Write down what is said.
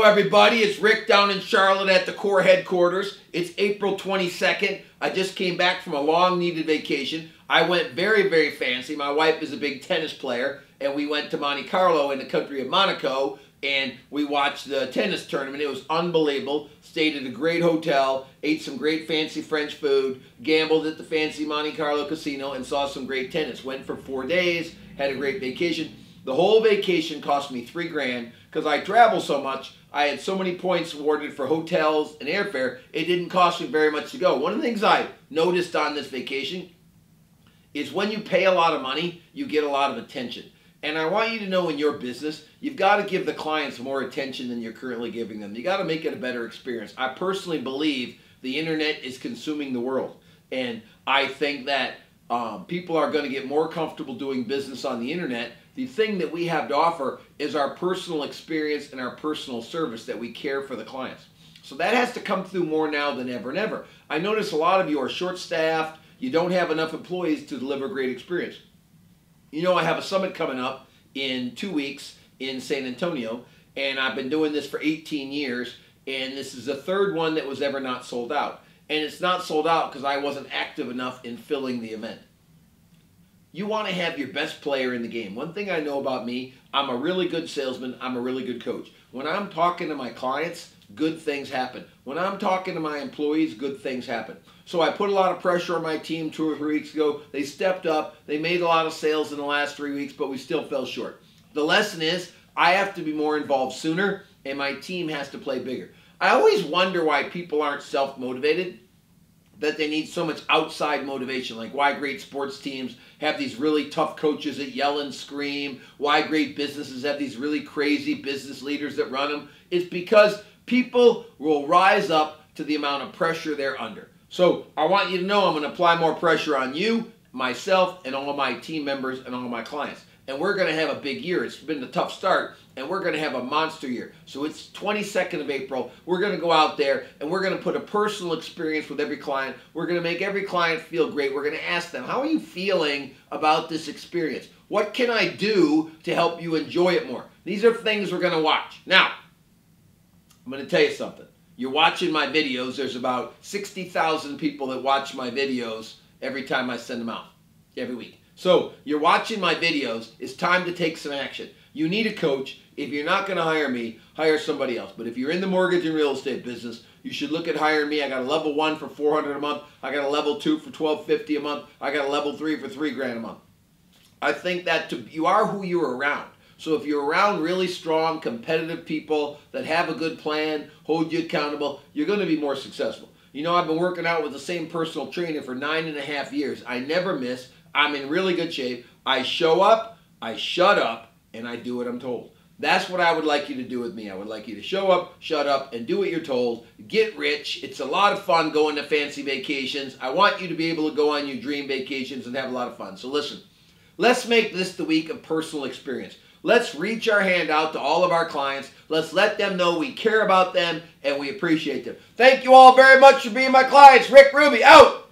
Hello, everybody. It's Rick down in Charlotte at the Core headquarters. It's April 22nd. I just came back from a long needed vacation. I went very, very fancy. My wife is a big tennis player, and we went to Monte Carlo in the country of Monaco, and we watched the tennis tournament. It was unbelievable. Stayed at a great hotel, ate some great fancy French food, gambled at the fancy Monte Carlo casino, and saw some great tennis. Went for four days, had a great vacation. The whole vacation cost me three grand because I travel so much. I had so many points awarded for hotels and airfare. It didn't cost me very much to go. One of the things I noticed on this vacation is when you pay a lot of money, you get a lot of attention. And I want you to know in your business, you've got to give the clients more attention than you're currently giving them. You got to make it a better experience. I personally believe the internet is consuming the world. And I think that um, people are going to get more comfortable doing business on the internet the thing that we have to offer is our personal experience and our personal service that we care for the clients. So that has to come through more now than ever and ever. I notice a lot of you are short staffed, you don't have enough employees to deliver great experience. You know, I have a summit coming up in two weeks in San Antonio, and I've been doing this for 18 years, and this is the third one that was ever not sold out. And it's not sold out because I wasn't active enough in filling the event you want to have your best player in the game. One thing I know about me, I'm a really good salesman, I'm a really good coach. When I'm talking to my clients, good things happen. When I'm talking to my employees, good things happen. So I put a lot of pressure on my team two or three weeks ago. They stepped up, they made a lot of sales in the last three weeks, but we still fell short. The lesson is I have to be more involved sooner, and my team has to play bigger. I always wonder why people aren't self motivated that they need so much outside motivation, like why great sports teams have these really tough coaches that yell and scream, why great businesses have these really crazy business leaders that run them. It's because people will rise up to the amount of pressure they're under. So I want you to know I'm going to apply more pressure on you, myself, and all my team members and all my clients and we're going to have a big year. It's been a tough start, and we're going to have a monster year. So it's 22nd of April. We're going to go out there, and we're going to put a personal experience with every client. We're going to make every client feel great. We're going to ask them, how are you feeling about this experience? What can I do to help you enjoy it more? These are things we're going to watch. Now, I'm going to tell you something. You're watching my videos. There's about 60,000 people that watch my videos every time I send them out, every week. So you're watching my videos. It's time to take some action. You need a coach. If you're not going to hire me, hire somebody else. But if you're in the mortgage and real estate business, you should look at hiring me. I got a level one for 400 a month. I got a level two for 1250 a month. I got a level three for three grand a month. I think that to, you are who you're around. So if you're around really strong, competitive people that have a good plan, hold you accountable, you're going to be more successful. You know, I've been working out with the same personal trainer for nine and a half years. I never miss. I'm in really good shape. I show up, I shut up, and I do what I'm told. That's what I would like you to do with me. I would like you to show up, shut up, and do what you're told. Get rich. It's a lot of fun going to fancy vacations. I want you to be able to go on your dream vacations and have a lot of fun. So listen, let's make this the week of personal experience. Let's reach our hand out to all of our clients. Let's let them know we care about them and we appreciate them. Thank you all very much for being my clients. Rick Ruby, out!